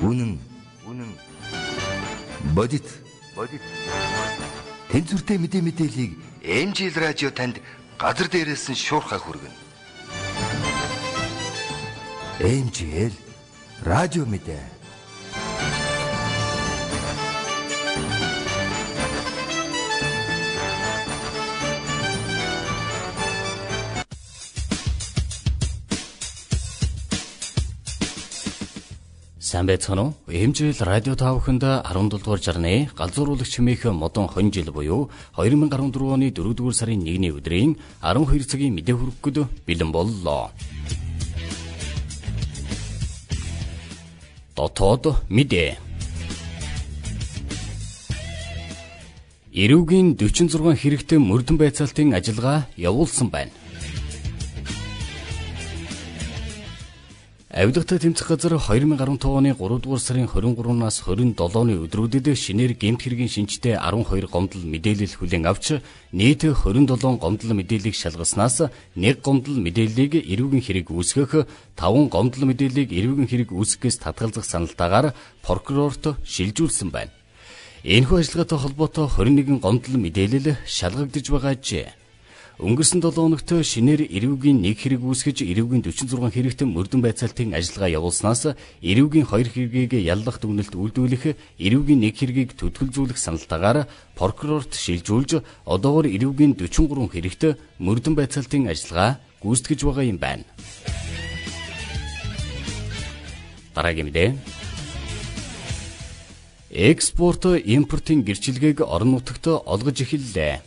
Үнэн. Үнэн. Бодит. Бодит. Тэнцвэртэй мэдээ мэдээллийг MJL радио танд газар дээрээс нь шуурхай хүргэнэ. MJL радио мэдээ Сайн байцгаана уу? Эмжил радио таавханд 17 дугаар жарны галзууруулагч хэмээх модон хон жил буюу 2014 оны 4 дугаар сарын 1-ний өдрийн 12 цагийн мэдээ хүргэхэд бэлэн боллоо. Дотоод мэдээ. Эрүүгийн 46 хэрэгтэй мөрдөн байцаалтын ажиллагаа явуулсан байна. Авилгатай тэмцэх газар 2015 оны 3 дугаар сарын 23-наас 27-ны өдрүүдэд шинээр гемт хэргийн шинжтэй 12 гомдол мэдээлэл хүлээн авч нийт 27 гомдол мэдээллийг шалгаснаас 1 гомдол мэдээллийг эрүүгийн хэрэг үүсгэх, 5 гомдол мэдээллийг эрүүгийн хэрэг үүсгэхээс татгалзах саналтаагаар прокурорт шилжүүлсэн байна. Энэхүү ажиллагаатай холбоотой 21 гомдол мэдээлэл шалгагдж байгаа ажээ. Өнгөрсөн 7 хоногт шинээр эрүүгийн нэг хэрэг үүсгэж эрүүгийн 46 хэрэгтэн мөрдөн байцаалтын ажиллагаа явуулснаас эрүүгийн 2 хэргийг яллах дүгнэлт үйлдвэрлэх эрүүгийн нэг хэргийг төтгөлзүүлэх саналтаагаар прокурорт шилжүүлж одоогор эрүүгийн 43 хэрэгт мөрдөн байцаалтын ажиллагаа гүйцэтгэж байгаа юм байна. Дараагийн мэдээ Экспорт импортын гэрчилгээг орон нутагт олгож эхэллээ.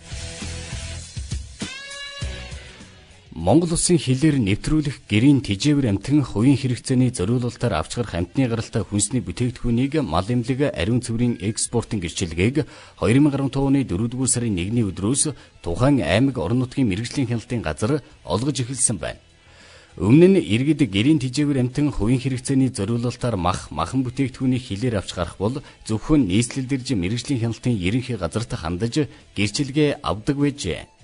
Монгол улсын хилээр нэвтрүүлэх гэрийн тижээвэр амтан хувийн хэрэгцээний зориулалтаар авч гарах амтны гаралтай хүнсний бүтээгдэхүүнийг мал эмнэлэг ариун цэврийн экспортын гэрчилгээг 2015 оны 4-р сарын 1-ний өдрөөс тухайн аймаг орон нутгийн мэрэгжлийн хяналтын газар олгож эхэлсэн байна. Өмнө нь иргэд гэрийн тижээвэр амтан хувийн хэрэгцээний зориулалтаар мах, махан бүтээгдэхүүнийг хилээр авч гарах бол зөвхөн нийслэлдэрж мэрэгжлийн хяналтын ерөнхий газарт хандаж гэрчилгээ авдаг байжээ.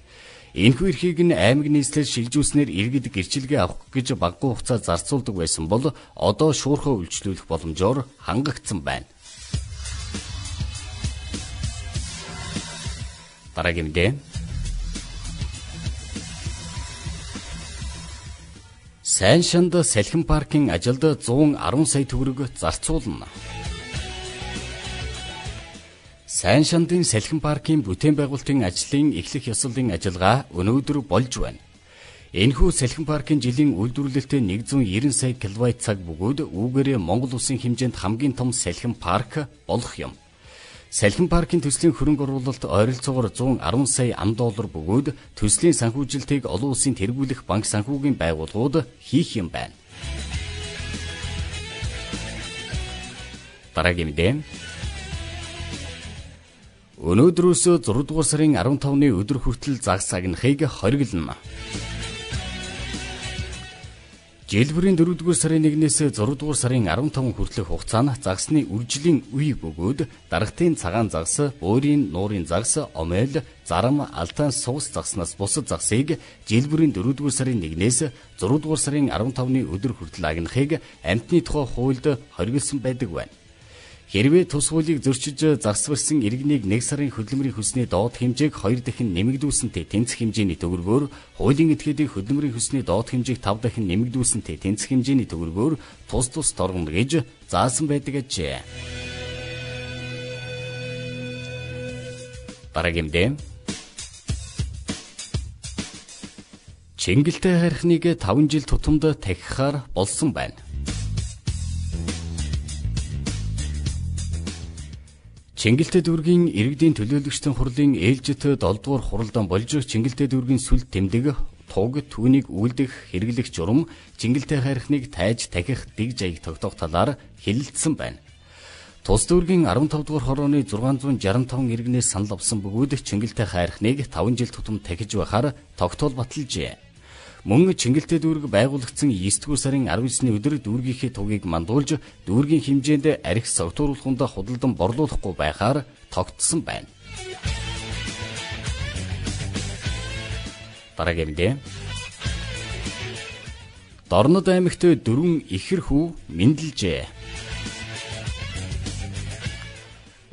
Энэхүү эрхийг нь аймаг нийслэл шилжүүлснээр иргэд гэрчилгээ авах гэж баггүй хугацаа зарцуулдаг байсан бол одоо шуурхаа үйлчлүүлэх боломжоор хангагдсан байна. Дараагийн мэдээ. Сайн шанд салхин паркын ажилд 110 сая төгрөг зарцуулна. Сайн шандын салхин паркийн бүтээн байгуулалтын ажлын эхлэх ёслолын ажиллагаа өнөөдөр болж байна. Энэхүү салхин паркийн жилийн үйлдвэрлэлтэд 190 сая кВт цаг бөгөөд үүгээрээ Монгол улсын хэмжээнд хамгийн том салхин парк болох юм. Салхин паркийн төслийн хөрөнгө оруулалт ойролцоогоор 110 сая ам доллар бөгөөд төслийн санхүүжилтийг олон улсын тэргүүлэх банк санхүүгийн байгууллагууд хийх юм байна. Дараагийн мэдээ Өнөөдрөөс 6 дугаар сарын 15-ны өдөр хүртэл загас агнахыг хориглоно. Жилбэрийн 4 дугаар сарын 1-ээс 6 дугаар сарын 15 хүртэлх хугацаанд загсны үржлийн үе бөгөөд дарагтын цагаан загас, буурийн нуурын загас, омойл, зарам, алтан суус загснаас бусад загсыг жилбэрийн 4 дугаар сарын 1-ээс 6 дугаар сарын 15-ны өдөр хүртэл агнахыг амтны тухай хуульд хориглосон байдаг байна. Хэрвээ тус хуулийг зөрчиж засварсан иргэнийг 1 сарын хөдөлмөрийн хүсний доод хэмжээг 2 дахин нэмэгдүүлсэнтэй тэнцэх хэмжээний төгрөгөөр хуулийн этгээдийн хөдөлмөрийн хүсний доод хэмжээг 5 дахин нэмэгдүүлсэнтэй тэнцэх хэмжээний төгрөгөөр тус тус торгоно гэж заасан байдаг ажээ. Дараагийн дэм Чингэлтэй харихныг 5 жил тутамд тахихаар болсон байна. Чингэлтэй дүүргийн иргэдийн төлөөлөгчдийн хурлын ээлжит 7 дугаар хуралдаан болж Чингэлтэй дүүргийн сүлд тэмдэг туг түүнийг үйлдэх хэрэглэх журам Чингэлтэй хайрхныг тайж тахих дэг жаяг тогтоох талаар хэлэлцсэн байна. Тус дүүргийн 15 дугаар хорооны 665 иргэнээс санал авсан бөгөөд Чингэлтэй хайрхныг 5 жил тутам тахиж байхаар тогтоол баталжээ. Мөн Чингэлтэй дүүрэг байгуулагдсан 9 дугаар сарын 19-ний өдөр дүүргийнхээ тугийг мандуулж дүүргийн хэмжээнд арх согтууруулахунд худалдан борлуулахгүй байхаар тогтсон байна. Дараагийн мэдээ. Дорнод аймагт дөрвөн ихэр хүү мэндэлжээ.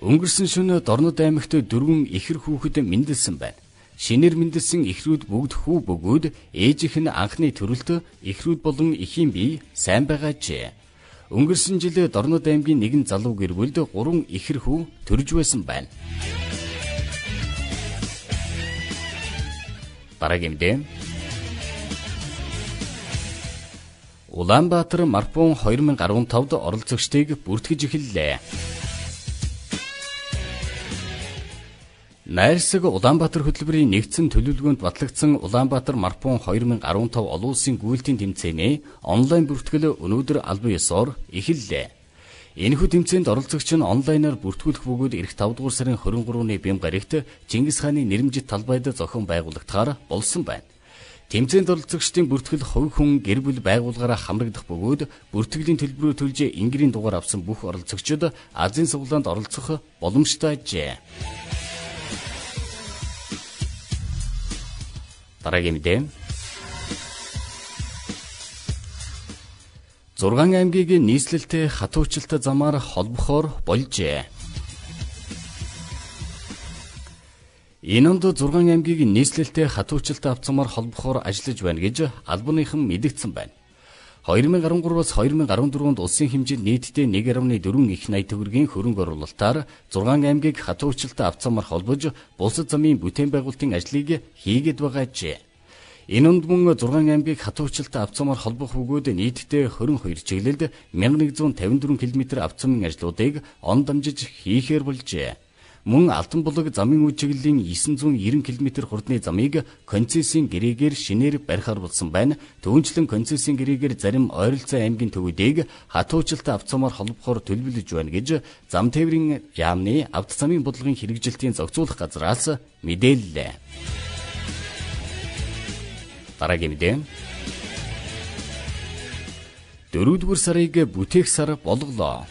Өнгөрсөн шөнө Дорнод аймагт дөрвөн ихэр хүүхэд мэндэлсэн байна. Шинээр мэндэлсэн ихрүүд бүгд хүү бөгөөд ээжийнх нь анхны төрөлтөө ихрүүд болон эхийн бие сайн байгаажээ. Өнгөрсөн жилээ Дорнод аймгийн нэгэн залуу гэр бүлд 3 ихэр хүү төрж байсан байна. Дараагийн мэдээ. Улаанбаатар Марпун 2015-д оролцогчдыг бүртгэж эхэллээ. Найрсаг Улаанбаатар хөтөлбөрийн нэгдсэн төлөвлөгөөнд батлагдсан Улаанбаатар Марпун 2015 олон улсын гүйлтийн тэмцээний онлайн бүртгэл өнөөдөр албан ёсоор эхэллээ. Энэхүү тэмцээнд оролцогч нь онлайнаар бүртгүүлэх бөгөөд эх 5 дугаар сарын 23-ны бям гарагт Чингис хааны нэрмжит талбайд зохион байгуулагдахаар болсон байна. Тэмцээнд оролцогчдын бүртгэл хувь хүн гэр бүл байгууллагаараа хамрагдах бөгөөд бүртгэлийн төлбөрөөр төлж ингэрийн дугаар авсан бүх оролцогчид Азийн суглаанд оролцох боломжтой ажээ. Дараагийн мэдээ. 6 аймгийг нийслэлтэй хатуучилт замаар холбохоор болжээ. Энэ онд 6 аймгийг нийслэлтэй хатуучилт авцмаар холбохоор ажиллаж байна гэж албаныхан мэдгдсэн байна. 2013-аас 2014 онд улсын хэмжээнд нийтдээ 1.4 их найт төгрөгийн хөрөнгө оруулалтаар 6 аймгийг хатуучлалтай авцаамаар холбож бусад замын бүтээн байгуулалтын ажлыг хийгээд байгаа ажээ. Энэ онд мөн 6 аймгийг хатуучлалтай авцаамаар холбох бөгөөд нийтдээ 22 чиглэлд 1154 км авцамын ажлуудыг он дамжиж хийхээр болжээ мөн Алтан булаг замын үе чиглэлийн 990 км хурдны замыг концессийн гэрээгээр шинээр барихаар болсон байна. Түүнчлэн концессийн гэрээгээр зарим ойролцоо аймгийн төвүүдийг хатуучлалтай авцамаар холбохоор төлөвлөж байна гэж зам тээврийн яамны авто замын бодлогын хэрэгжилтийн зохицуулах газраас мэдээллээ. Дараагийн мэдээ. Дөрөвдүгээр сарыг бүтээх сар болголоо.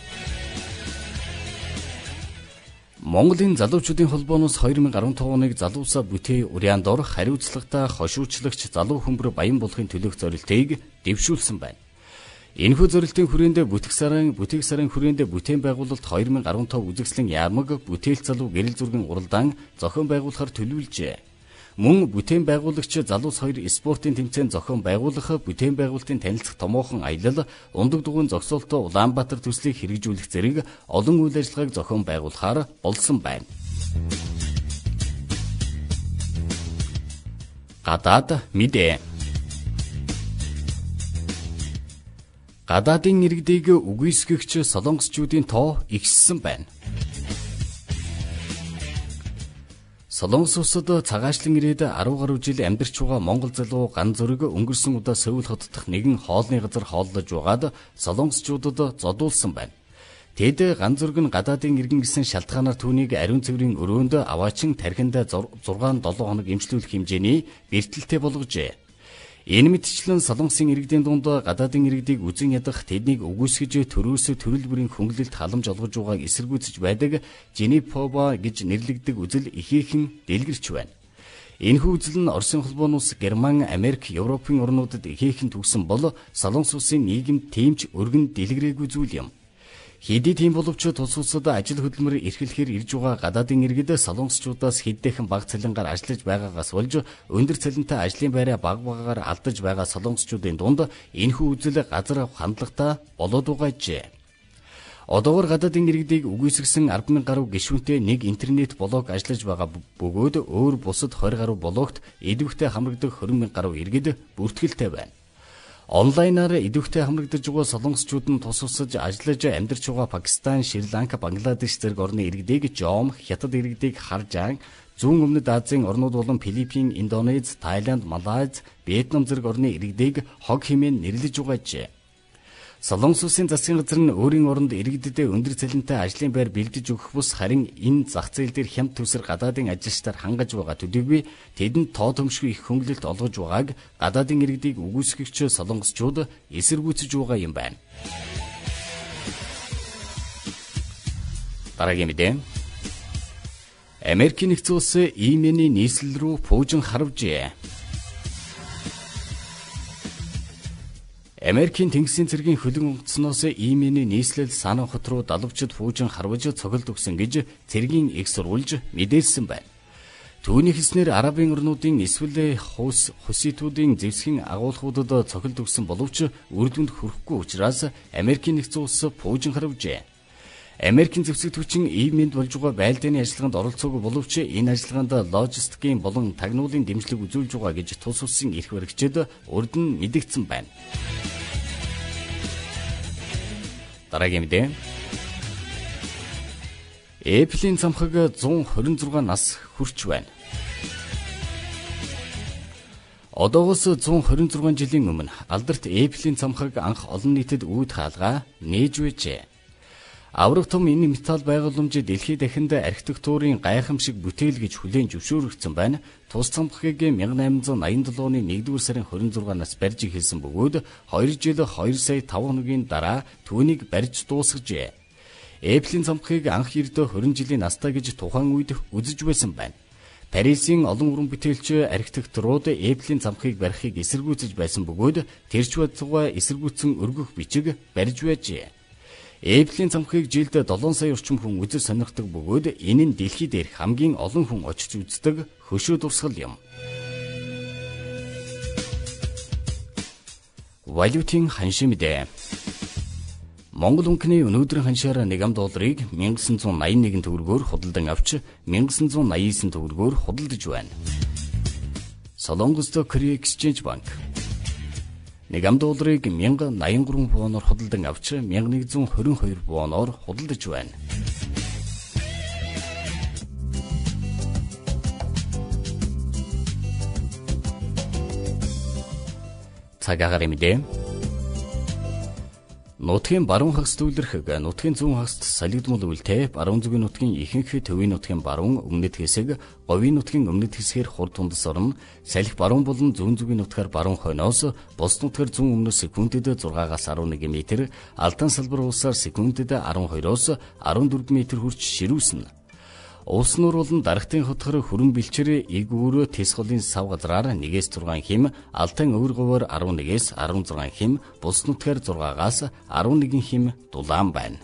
Монголын залуучуудын холбооноос 2015 оныг залуусаа бүтээ урьяан дор хариуцлагатай хошуучлагч залуу хөмбөр баян болохын төлөөх зорилтыг дэвшүүлсэн байна. Энэхүү зорилтын хүрээнд бүтэх сарын бүтээх сарын хүрээнд бүтээн байгуулалт 2015 үзэсгэлэн яамаг бүтээл залуу гэрэл зургийн уралдаан зохион байгуулахар төлөвлөжээ. Мөн бүтээн байгуулагч залуус хоёр спортын тэмцээн зохион байгуулах, бүтээн байгуулалтын танилцах томоохон аялал, ундаг дугуйн зогсоолтоо Улаанбаатар төслийг хэрэгжүүлэх зэрэг олон үйл ажиллагааг зохион байгуулахаар болсон байна. Гадаад мэдээ. Гадаадын иргэдийг үгүйсгэгч солонгосчуудын тоо ихссэн байна. Солонгос улсад цагаачлан ирээд 10 гаруй жил амьдарч байгаа Монгол залуу ган зөрөг өнгөрсөн удаа Сөүл хот дахь нэгэн хоолны газар хооллож байгаад солонгосчуудад зодуулсан байна. Тэд ган зөрөг нь гадаадын иргэн гэсэн шалтгаанаар түүнийг ариун цэврийн өрөөнд аваачин тархинд 6 7 хоног эмчлүүлэх хэмжээний бэртэлтэй болгожээ. Энэ мэтчлэн Солонгосын иргэдийн дунд гадаадын иргэдийг үзен ядах тэднийг үгүйсгэж төрөөсө төрөл бүрийн хөнгөлөлт халамж олгож байгааг эсэргүүцэж байдаг Женипова гэж нэрлэгдэг үзэл ихээхэн дэлгэрч байна. Энэхүү үзэл нь Оросын холбоон улс, Герман, Америк, Европын орнуудад ихээхэн төгсөн бол Солонгос улсын нийгэм тэмч өргөн дэлгэрээгүй зүйл юм. Хэдий тийм боловч тус улсад ажил хөдөлмөр эрхлэхээр ирж байгаа гадаадын иргэд солонгосчуудаас хэдийнхэн бага цалингаар ажиллаж байгаагаас болж өндөр цалинтай ажлын байраа бага багаар алдаж байгаа солонгосчуудын дунд энэхүү үзэл газар хандлагатай болоод байгаажээ. Одоогор гадаадын иргэдийг үгүйсгсэн 100000 гаруй гишүүнтэй нэг интернет блог ажиллаж байгаа бөгөөд өөр бусад 20 гаруй блогт идэвхтэй хамрагдах 20000 гаруй иргэд бүртгэлтэй байна. Онлайнаар идэвхтэй хамрагдаж байгаа солонгосчууд нь тус усаж ажиллаж амьдарч байгаа Пакистан, Шри-Ланка, Бангладеш зэрэг орны иргэдийг жом, хятад иргэдийг харжаан, зүүн өмнөд Азийн орнууд болон Филиппин, Индонез, Тайланд, Малайз, Вьетнам зэрэг орны иргэдийг хог хэмээн нэрлэж байгаажээ. Солонгос улсын засгийн газар нь өөрийн оронд иргэдэд өндөр цалинтай ажлын байр бэлдэж өгөх бус харин энэ зах зээл дээр хямд төсөр гадаадын ажилчдаар хангаж байгаа төдийгүй тэдэнд тоо төмшгүй их хөнгөлөлт олгож байгааг гадаадын иргэдийг үгүйсгэгч солонгосчууд эсэргүүцэж байгаа юм байна. Дараагийн мэдээ. Америкийн нэгдсэн улс иймэний нийслэл рүү пуужин харавжээ. Америкийн Тэнгисийн цэргийн хөлөн онгоцноос иймээний нийслэл Санан хот руу далавчд фүүжин харваж цогөлд өгсөн гэж цэргийн их сурвалж мэдээлсэн байна. Түүний хэлснээр Арабын орнуудын эсвэл хус хуситуудын зэвсгийн агуулгуудад цохилд өгсөн боловч үр дүнд хүрэхгүй учраас Америкийн нэгдсэн улс пуужин харавжээ. Америкийн зэвсэгтгүүчин ивмэнд болж байгаа байлдааны ажиллагаанд оролцоогүй боловч энэ ажиллагаанд логистикийн болон тагнуулын дэмжлэг үзүүлж байгаа гэж тус улсын эрх баригчид урд нь мэдгдсэн байна. Дараагийн мэдээ Apple-ийн цамхаг 126 нас хүрч байна. Одоогоос 126 жилийн өмнө алдарт Apple-ийн цамхаг анх олон нийтэд үүд хаалгаа нээж байжээ. Авраг том энэ металл байгууламж дэлхийд дахинд архитектурын гайхамшиг бүтээл гэж хүлээн зөвшөөрөгдсөн байна. Тус цамхагыг 1887 оны 1-р сарын 26-наас барьж эхэлсэн бөгөөд 2 жил 2 сая 5 хоногийн дараа түүнийг барьж дуусгажээ. Apple-ийн цамхыг анх ердөө 20 жилийн настай гэж тухайн үед үзэж байсан байна. Парисын олон уран бүтээлч архитекторууд Apple-ийн цамхыг барихыг эсэргүүцэж байсан бөгөөд тэрч бацгаа эсэргүүцсэн өргөх бичиг барьж байжээ. Apple-ийн цамхыг жилд 7 сая орчим хүн үзэж сонирхдаг бөгөөд энэ нь дэлхийд дээрх хамгийн олон хүн очиж үздэг хөшөө дурсгал юм. Валютын ханшийн мэдээ Монгол үнэний өнөөдрийн ханшаар 1 долларыг 1981 төгрөгөөр худалдан авч 1989 төгрөгөөр худалдаж байна. Солонгос Korea Exchange Bank 1 долларыг 1083 буоноор худалдан авч 1122 буоноор худалдаж байна. Цагаагаар мэдээ Нутгийн баруун хагас төвлөрхөг нутгийн зүүн хагаст солигдмол үйлтэй баруун зүгийн нутгийн ихэнх төвийн нутгийн баруун өмнөд хэсэг говийн нутгийн өмнөд хэсгээр хурд тундас орно. Салхи баруун болон зүүн зүгийн нутгаар баруун хойноос бус нутгаар зүүн өмнөс секундэд 6-аас 11 м алдаан салбар уусаар секундэд 12-оос 14 м хүрч ширүүснэ Улс нуур болон дарагтын хотгор хөрөн бэлчээр иг өрөө тис голын сав газраар 1-ээс 6 хим, алтан өвөр говоор 11-ээс 16 хим, бус нутгаар 6-аас 11 хим дулаан байна.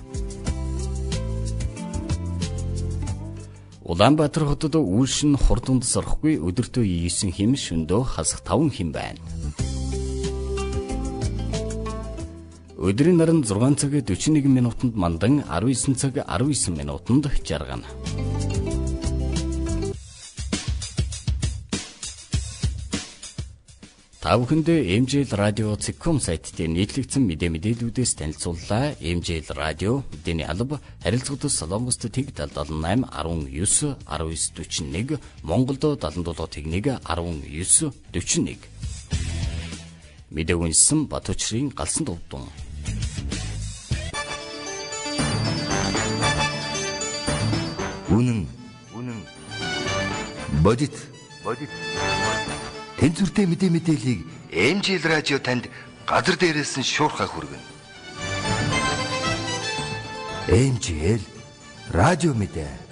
Улаанбаатар хотод үйлшин хурд ундас орохгүй өдөртөө 9 хим, шөндөө хасах 5 хим байна. Өдрийн наран 6 цаг 41 минутанд мандан 19 цаг 19 минутанд жаргана. Та бүхэндээ MJL радио Цэком сайт дээр нийтлэгдсэн мэдээ мэдээллүүдээс танилцууллаа. MJL радио мэдээний алба харилцагчдад Солонгост тэг 78 19 1941 Монголд 77 тэгнэг 19 41 Мэдээ үнсэн Батучрын галсан дувдун Үнэн. Үнэн. Бодит. Бодит Тэнцвэртэй мэдээ мэдээллийг MJL радио танд газар дээрээс нь шуурхай хүргэнэ. MJL радио мэдээ